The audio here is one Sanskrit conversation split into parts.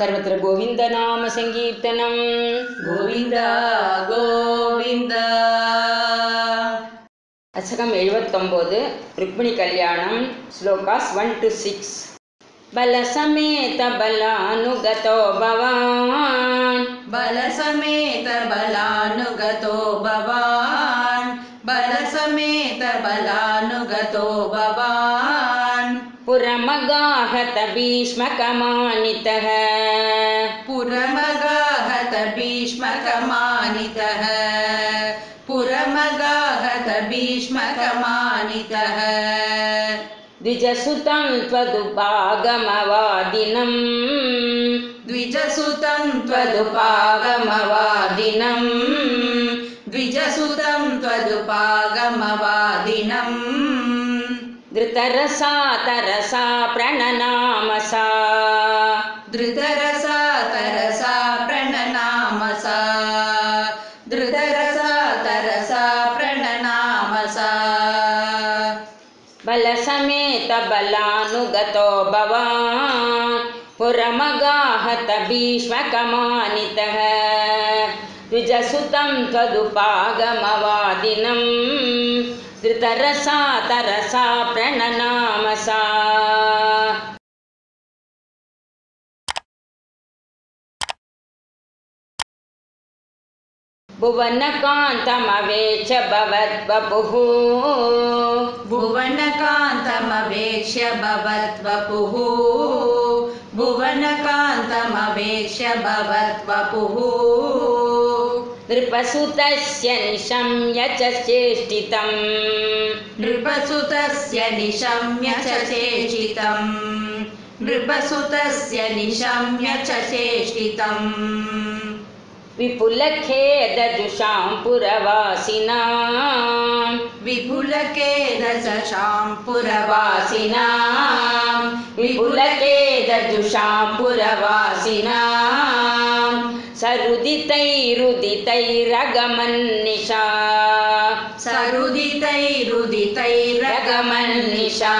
सर्वत्र गोविन्दनामसङ्कीर्तनं Govinda Govinda அச்சகம் எழுபத்தொம்போது Rukmini Kalyanam shlokas one to six. பலசமேத பலானுகதோ பவான். பலசமேத பலானுகதோ பவான். பலசமேத பலானுகதோ பவான். புரமகாகத பீஷ்மகமானிதः புரமகாகத பீஷ்மகமானிதः भीष्मकमानितः द्विजसुतं त्वदुपागमवादिनम् द्विजसुतं त्वदुपागमवादिनम् द्विजसुतं त्वदुपागमवादिनम् धृतरसा तरसा प्रणनामसा धृतरसा बलसमेत बलानुगतो भवान् पुरमगाहत भीष्मकमानितः। द्विजसुतं त्वदुपागमवादिनं। धृतरसा तरसा प्रणनामसा भुवनकान्तमवेच भवद्वपुः। भुवनकान्तमवेक्ष्य भवद्वपुः। भुवनकान्तमवेक्ष्य भवद्वपुः। नृपसुतस्य निशम्य च चेष्टितम् नृपसुतस्य निशम्य च चेष्टितम् नृपसुतस्य निशम्य च चेष्टितम् विपुलखेदजुषां पुरवासिना विपुलकेदशां पुरवासिना विपुलखेदजुषां पुरवासिना सरुदितैरुदितैरगमन्निशा सरुदितैरुदितैरगमन्निशा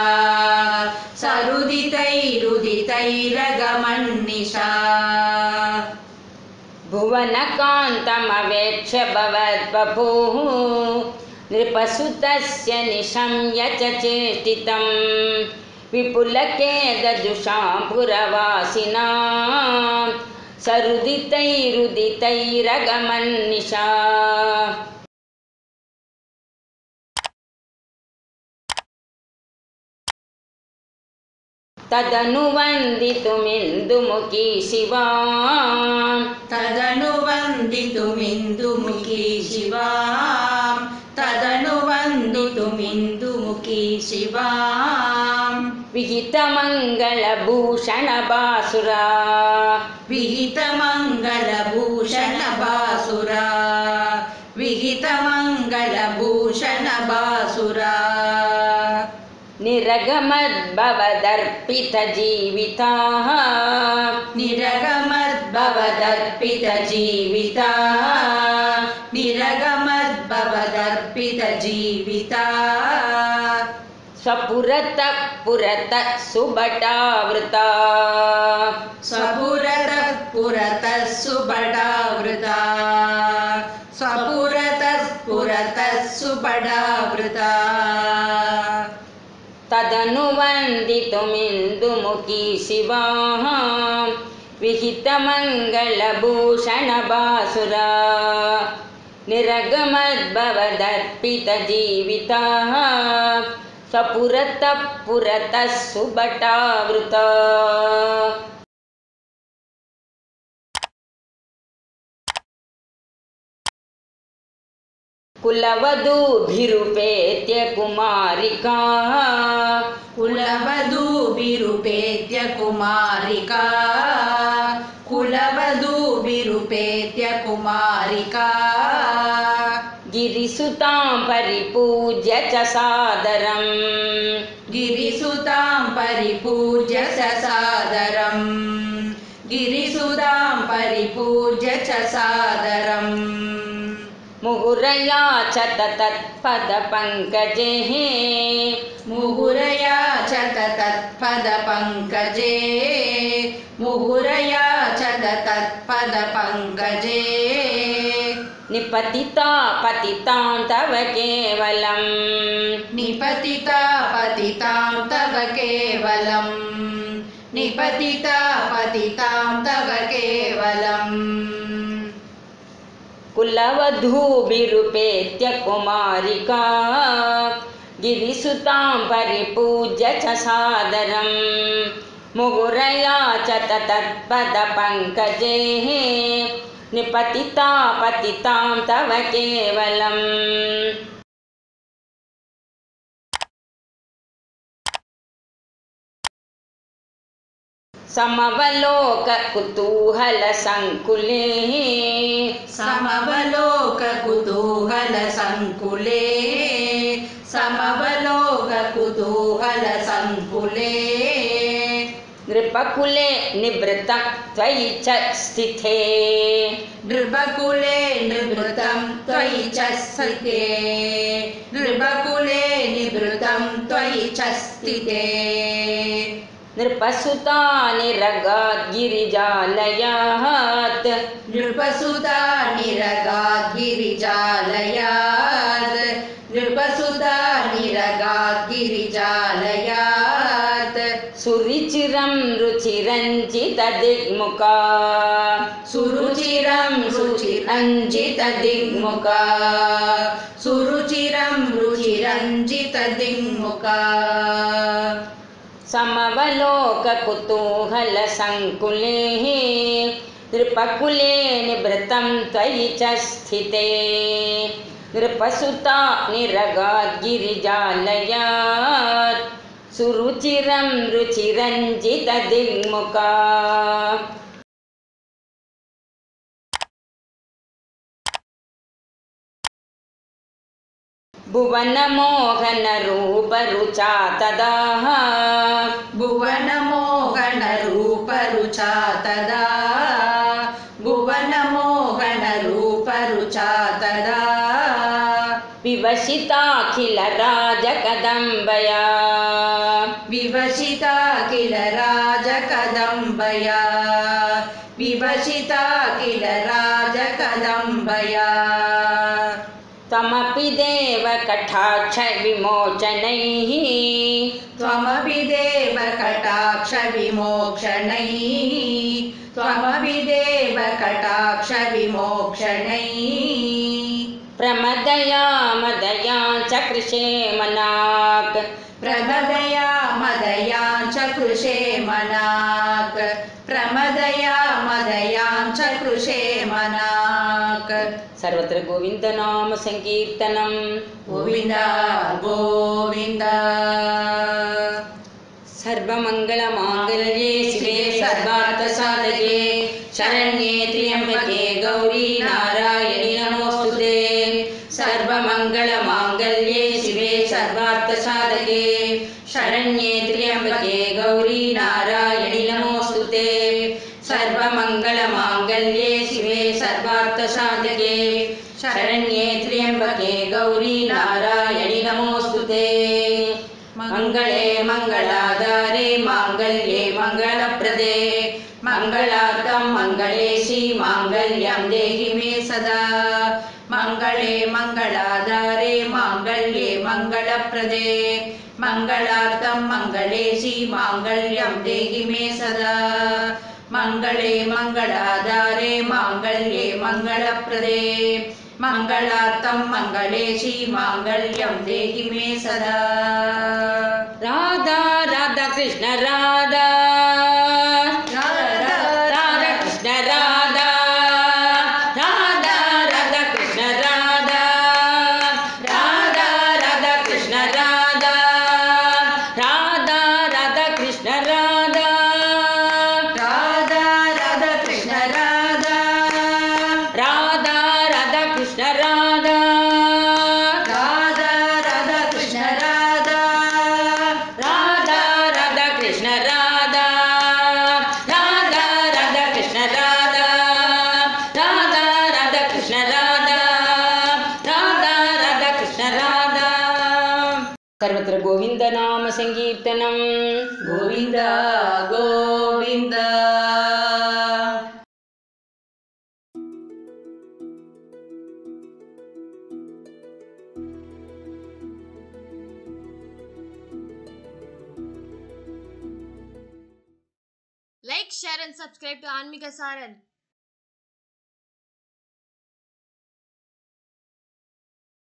सरुदितैरुदितैरगमन्निशा भुवनकान्तमवेक्ष्य भवद्वपुः नृपसुतस्य निशम्य च चेष्टितं विपुलकेदजुषां पुरवासिना सरुदितैरुदितैरगमन्निशा। तदनुवन्दितुमिन्दुमुखी शिवा तदनुवन्दितुमिन्दुमुखी शिवाम्। तदनुवन्दितुमिन्दुमुखी शिवाम्। विहितमङ्गलभूषणबासुरा। विहितमङ्गलभूषणबासुरा। विहितमङ्गलभूषणबासुरा निरगमद्भवदर्पितजीविताः। निरगमद्भवदर्पितजीविता। निरगमद्भवदर्पितजीविता। स्वपुरतः पुरतः सुभटावृता स्वपुरतः पुरतः सुबडावृता स्वपुरतः पुरतः सुबडावृता तदनुवन्दितुमिन्दुमुखी शिवाः। विहितमङ्गलभूषणबासुरा। निरगमद्भवदर्पितजीविताः। स्वपुरतः पुरतः सुभटावृता కులవధూభిరుపేత్య కుమారికా. కులవధూభిరుపేత్య కుమారికా. కులవధూభిరుపేత్య కుమారికా. గిరిసుతాం పరిపూజ్య చ సాదరం. గిరిసుతాం పరిపూజ్య చ సాదరం. గిరిసుతాం పరిపూజ్య చ సాదరం. मुहुरया च तत्पदपङ्कजेः मुहुरया च तत्पदपङ्कजे मुहुरया च तत्पदपङ्कजे निपतिता पतितां तव केवलम्। निपतिता पतितां तव केवलम्। निपतिता पतितां तव केवलम् कुलवधूभिरुपेत्य कुमारिका। गिरिसुतां परिपूज्य च सादरम्। मुहुरया च तत्पदपङ्कजेः निपतिता पतितां तव केवलम्। समवलोककुतूहलसङ्कुले समवलोककुतूहलसङ्कुले समवलोककुतूहलसङ्कुले नृपकुले निवृतं त्वयि च स्थिते। नृपकुले निवृतं त्वयि च स्थिते। नृपकुले निवृतं त्वयि च स्थिते। नृपसुतानि रगात् गिरिजालयात् नृपसुतानि रगात् गिरिजालयात् नृपसुतानि रगात् गिरिजालयात् सुरुचिरं रुचिरञ्जितदिग्मुखा सुरुचिरं रुचिरञ्जितदिग्मुखा सुरुचिरं रुचिरञ्जितदिग्मुखा समवलोककुतूहलसङ्कुले नृपकुले निवृतं त्वयि च स्थिते नृपसुता निरगाद्गिरिजालयात् सुरुचिरं रुचिरञ्जितदिग्मुखा भुवनमोहनरूपरुचा तदा भुवनमोहनरूपरुचा तदा भुवनमोहनरूपरुचा तदा विवशिता किल राजकदम्बया विवशिता किल राजकदम्बया त्वमपि देव कटाक्षविमोचनैः त्वमपि देव कटाक्षविमोक्षणैः त्वमपि देव कटाक्षविमोक्षणैः प्रमदया मदया च कृशे मनाक् प्रमदया मदया च कृषे मनाक् प्रमदया मदया च कृषे मनाक् सर्वत्र गोविन्दनामसङ्कीर्तनं गोविन्द गोविन्द सर्वमङ्गलमाङ्गल्ये शिवे सर्वार्थसाधके शरण्ये त्र्यम्बके गौरी नारायणि नमोऽस्तु ते सर्वमङ्गलमाङ्गल्ये शिवे सर्वार्थसाधके शरण्ये त्र्यम्बके गौरी नारायणि नमोऽस्तु ते सर्वमङ्गलमाङ्गल्ये शिवे सर्वार्थसाधके शरण्ये त्र्यम्बके गौरी नारायणि नमोऽस्तु ते मङ्गले मङ्गलाधारे माङ्गल्ये मङ्गलप्रदे मङ्गलार्थं मङ्गलेशी माङ्गल्यं देहि मे सदा मङ्गले मङ्गलाधारे माङ्गल्ये मङ्गलप्रदे मङ्गलार्थं मङ्गलेशी माङ्गल्यं देहि मे सदा मङ्गले मङ्गलाधारे मङ्गलप्रदे मङ्गलार्थं मङ्गलेशी माङ्गल्यं देहि मे सदा राधा राधा कृष्ण राधा सर्वत्र गोविन्दनामसङ्कीर्तनम् Govinda Govinda Like, share, and subscribe to Anmika Saran.